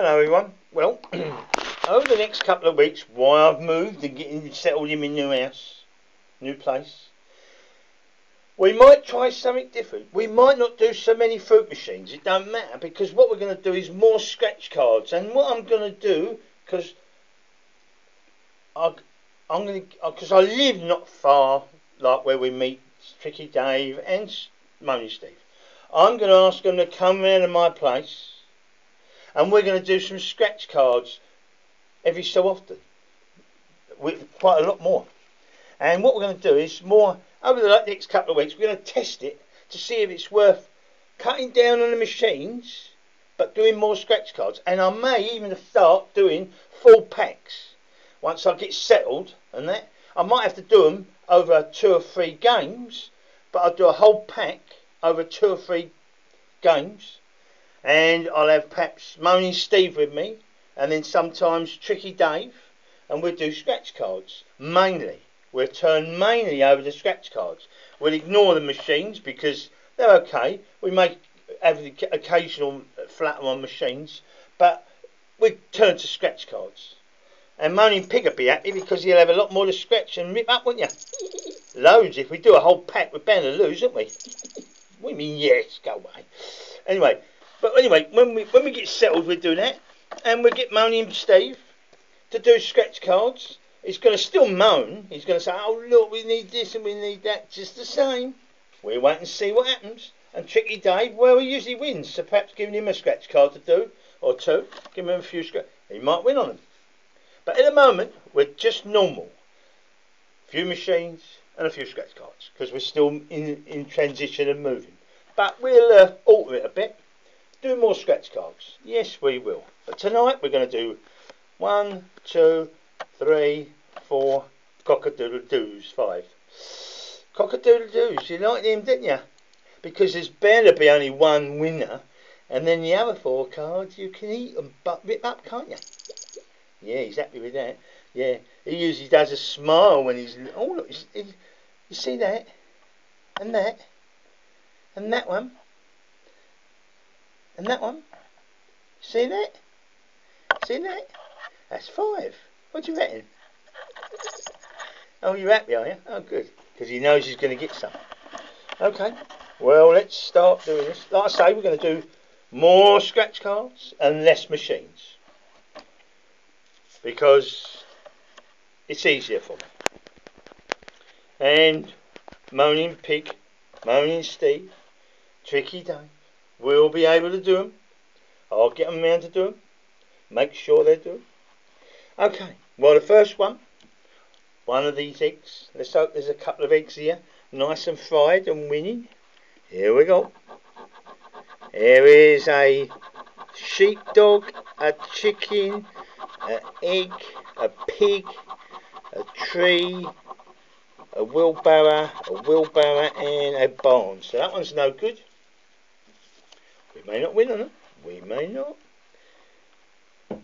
Hello everyone. Well, over the next couple of weeks, while I've moved and getting settled in my new house, new place, we might try something different. We might not do so many fruit machines. It don't matter because what we're going to do is more scratch cards. And what I'm going to do, because I'm going to, uh, because I live not far, like where we meet Tricky Dave and Moaning Steve. I'm going to ask them to come round to my place and we're going to do some scratch cards every so often, with quite a lot more. And what we're going to do is more over the next couple of weeks. We're going to test it to see if it's worth cutting down on the machines, but doing more scratch cards. And I may even start doing full packs once I get settled and that. I might have to do them over two or three games, but I'll do a whole pack over two or three games and I'll have perhaps Moaning Steve with me, and then sometimes Tricky Dave, and we'll do scratch cards mainly. We'll turn mainly over the scratch cards. We'll ignore the machines because they're okay. We may have the occasional flat on machines, but we turn to scratch cards. And Moaning Pig will be happy because he'll have a lot more to scratch and rip up, won't you? Loads. If we do a whole pack, we're bound to lose, aren't we? we mean yes, go away. Anyway, but anyway, when we when we get settled, we're doing that, and we get moaning Steve to do scratch cards. He's going to still moan. He's going to say, "Oh look, we need this and we need that," just the same. We wait and see what happens. And Tricky Dave, well, he usually wins. So perhaps giving him a scratch card to do or two, give him a few scratch, he might win on them. But at the moment, we're just normal. Few machines and a few scratch cards because we're still in in transition and moving. But we'll uh, alter it a bit do more scratch cards. Yes, we will. But tonight we're going to do one, two, three, four, cockadoodle doos, five. Cockadoodle doos, you liked them, didn't you? Because there's to be only one winner, and then the other four cards you can eat and but rip up, can't you? Yeah, he's happy with that. Yeah, he usually does a smile when he's. Oh, look, he's. you see that? And that? And that one? And that one? See that? See that? That's five. What do you reckon? Oh, you're happy, are you? Oh, good. Because he knows he's going to get some. Okay. Well, let's start doing this. Like I say, we're going to do more scratch cards and less machines. Because it's easier for me. And Moaning Pig, Moaning Steve, Tricky Dave, will be able to do them. I'll get them around to do them. Make sure they do. Okay, well the first one, one of these eggs. Let's hope there's a couple of eggs here, nice and fried and winning. Here we go. Here is a sheepdog, a chicken, an egg, a pig, a tree, a wheelbarrow, a wheelbarrow and a barn. So that one's no good. We may not win on it. We may not. A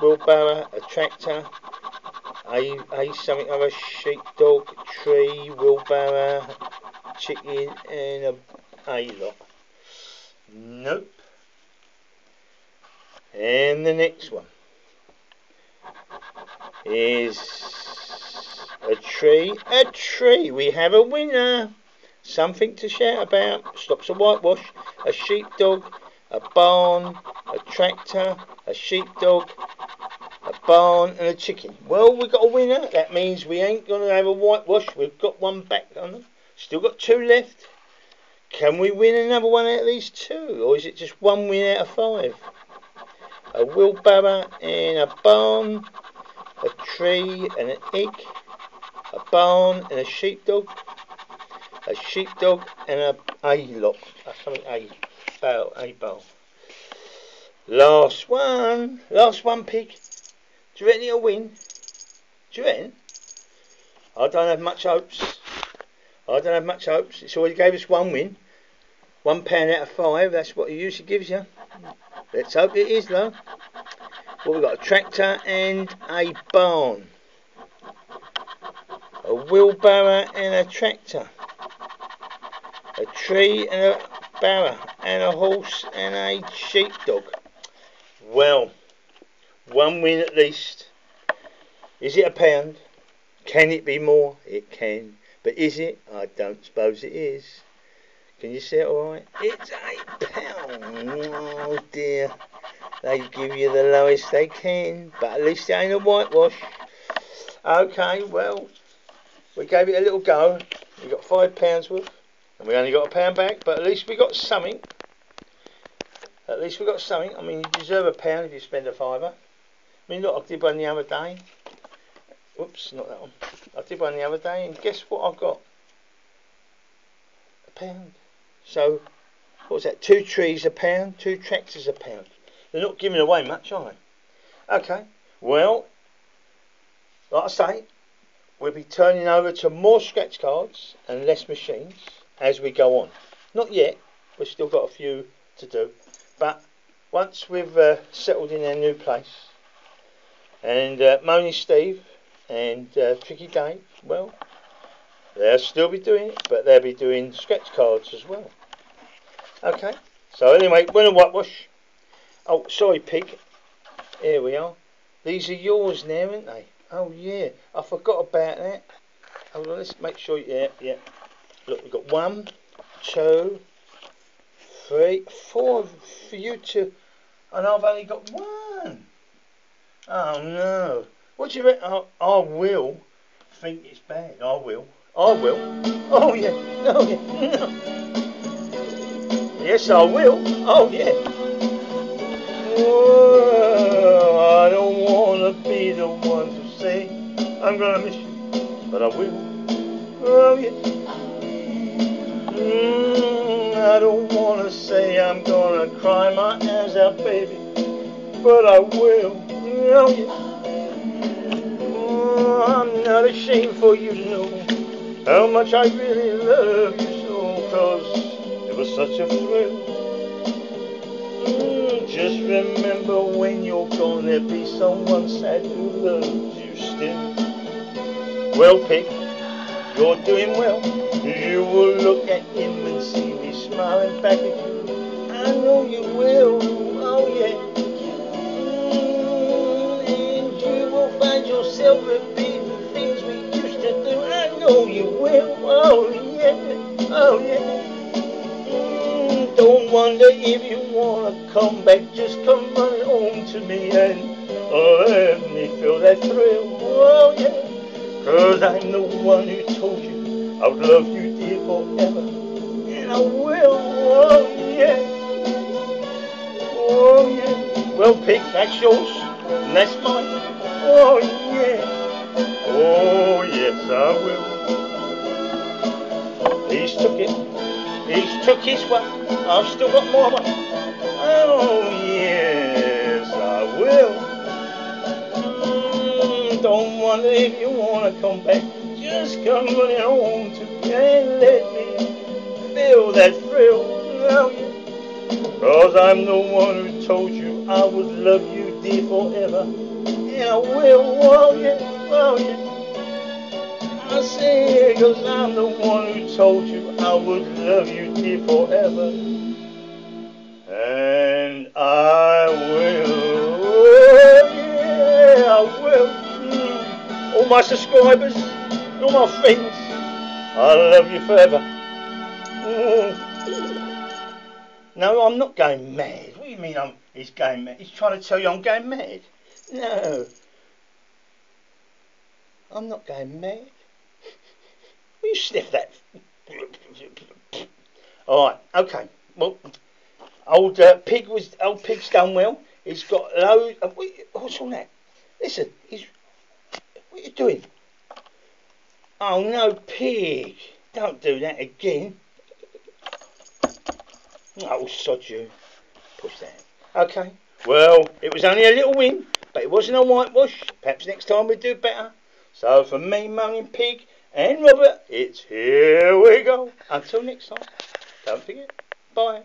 wheelbarrow, a tractor, a, a something of a sheepdog, tree, wheelbarrow, chicken, and a, a lot. Nope. And the next one is a tree. A tree. We have a winner. Something to shout about. Stops a whitewash. A sheepdog. A barn. A tractor. A sheepdog. A barn and a chicken. Well, we've got a winner. That means we ain't going to have a whitewash. We've got one back on them. Still got two left. Can we win another one out of these two? Or is it just one win out of five? A wheelbarrow and a barn. A tree and an egg. A barn and a sheepdog a sheepdog and a a lock. Uh, something a bow, a bow. Last one, last one, pig. Do you reckon he'll win? Do you reckon? I don't have much hopes. I don't have much hopes. It's already gave us one win. One pound out of five. That's what he usually gives you. Let's hope it is though. Well, we've got a tractor and a barn. A wheelbarrow and a tractor a tree and a barrow and a horse and a sheepdog. Well, one win at least. Is it a pound? Can it be more? It can. But is it? I don't suppose it is. Can you see it alright? It's a pound. Oh dear. They give you the lowest they can. But at least it ain't a whitewash. Okay, well, we gave it a little go. We got five pounds worth. And we only got a pound back. But at least we got something. At least we got something. I mean, you deserve a pound if you spend a fiver. I mean, look, I did one the other day. Whoops, not that one. I did one the other day, and guess what I got? A pound. So, what was that? Two trees a pound, two tractors a pound. They're not giving away much, are they? Okay. Well, like I say, we'll be turning over to more scratch cards and less machines as we go on. Not yet. We've still got a few to do. But once we've uh, settled in our new place, and uh, Moaning Steve and uh, Tricky Dave, well, they'll still be doing it, but they'll be doing sketch cards as well. Okay, so anyway, when a whitewash. Oh, sorry, pig. Here we are. These are yours now, aren't they? Oh, yeah. I forgot about that. Hold on, let's make sure. Yeah, yeah. Look, we've got one, two, three, four for you to. And I've only got one. Oh no. What do you reckon? I, I will think it's bad. I will. I will. Oh yeah. Oh yeah. yes, I will. Oh yeah. Oh, I don't want to be the one to say I'm gonna miss you, but I will. Oh yeah. I don't want to say I'm gonna cry my eyes out, baby, but I will. Oh yeah. Oh, I'm not ashamed for you to know how much I really love you so, cause it was such a thrill. Mm, just remember when you're there'll be someone sad who loves you still. Well, pig, you're doing well. You will look at him and see me smiling back at you. I know you will. Oh, yeah. And you will find yourself repeating things we used to do. I know you will. Oh yeah, oh yeah. Mm, don't wonder if you wanna come back. Just come running home to me and let me feel that thrill. Oh yeah. Cause I'm the one who told you I would love you dear forever. I will. Oh yeah. Oh yeah. Well, that's yours. And that's mine. Oh yeah, oh yes I will. He's took it, he's took his one, I've still got more one. Oh yes I will. Mm, don't wonder if you wanna come back, just come running home to me let me feel that thrill. Cause I'm the one who told you I would love you dear forever yeah, I will, oh yeah, oh yeah. I say, cause I'm the one who told you I would love you dear forever. And I will, oh yeah, I will. All my subscribers, all my friends, I love you forever. No, I'm not going mad. What do you mean I'm, he's going mad? He's trying to tell you I'm going mad. No. I'm not going mad. Will you sniff that? Alright, okay. Well, old uh, pig was old pig's done well. He's got loads. Uh, what, what's all that? Listen, he's. What are you doing? Oh no, pig! Don't do that again. Oh, sod you. Push that. Okay. Well, it was only a little win. But it wasn't a whitewash. Perhaps next time we do better. So for me, Moaning Pig, and Robert, it's here we go. Until next time, don't forget, bye.